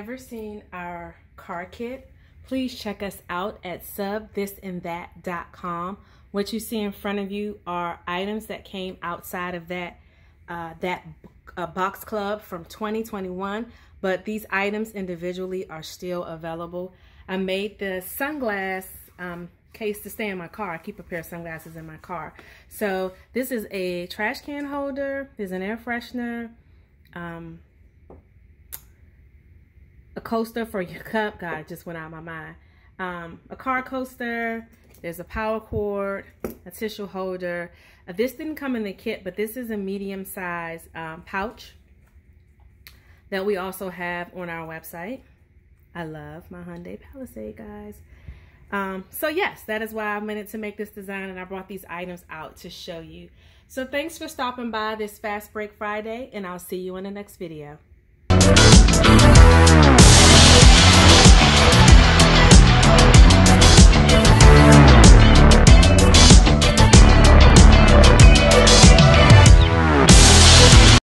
never seen our car kit, please check us out at subthisandthat.com. What you see in front of you are items that came outside of that uh, that uh, box club from 2021, but these items individually are still available. I made the sunglass um, case to stay in my car. I keep a pair of sunglasses in my car. So this is a trash can holder. There's an air freshener. Um, a coaster for your cup. God, just went out of my mind. Um, a car coaster. There's a power cord, a tissue holder. Uh, this didn't come in the kit, but this is a medium size um, pouch that we also have on our website. I love my Hyundai Palisade, guys. Um, so yes, that is why I wanted to make this design and I brought these items out to show you. So thanks for stopping by this Fast Break Friday and I'll see you in the next video.